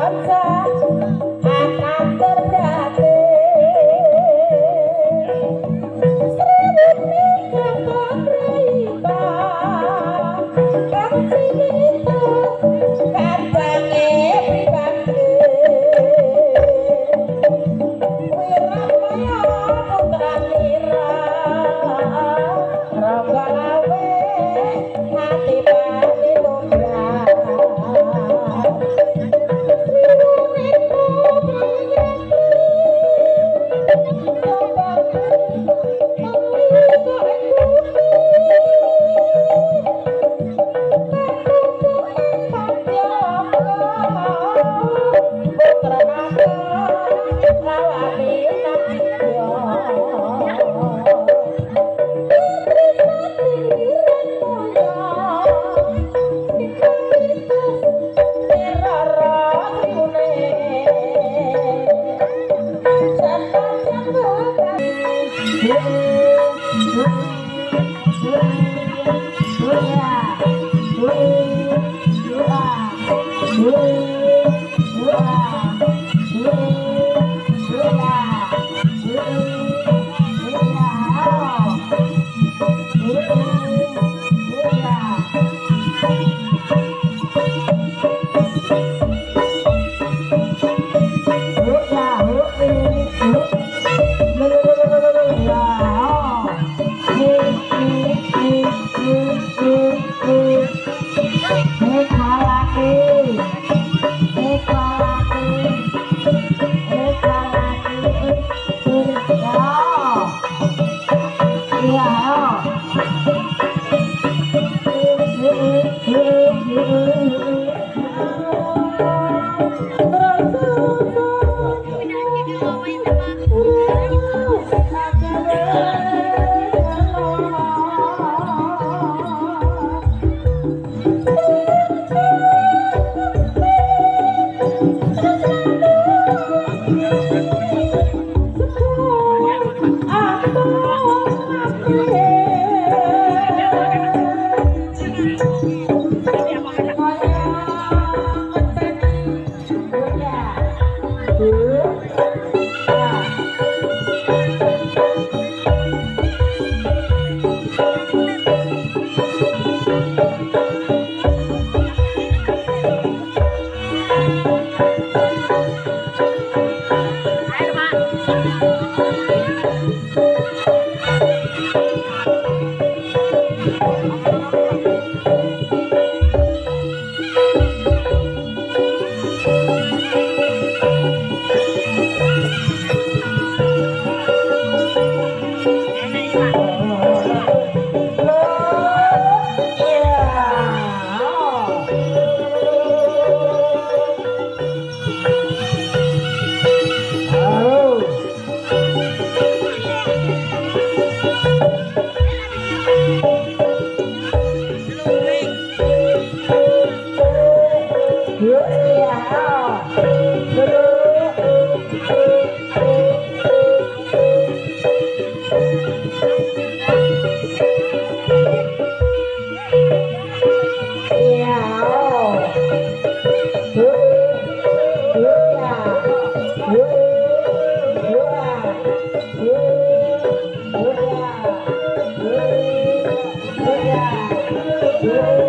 outside. Hey!